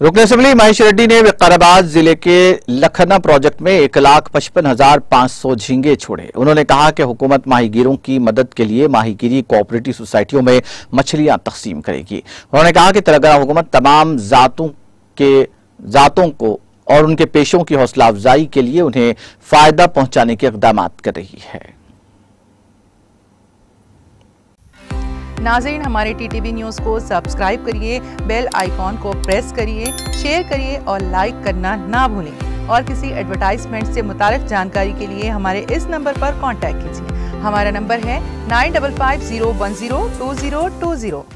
रुकन असम्बली महेश रेड्डी ने विकाराबाद ज़िले के लखना प्रोजेक्ट में एक लाख पचपन हज़ार पाँच सौ झींगे छोड़े। उन्होंने कहा कि हुकूमत माहीगीरों की मदद के लिए माहीगीरी कोऑपरेटिव सोसाइटियों में मछलियाँ तकसीम करेगी। उन्होंने कहा कि तेलंगाना हुकूमत तमाम जातों के, जातों को और उनके पेशों की हौसला अफजाई के लिए उन्हें फ़ायदा पहुँचाने के इकदाम कर रही है। नाजरीन, हमारे टीटीवी न्यूज़ को सब्सक्राइब करिए बेल आइकॉन को प्रेस करिए शेयर करिए और लाइक करना ना भूलें। और किसी एडवर्टाइजमेंट से मुतल जानकारी के लिए हमारे इस नंबर पर कॉन्टैक्ट कीजिए। हमारा नंबर है nine double five zero one zero two zero two zero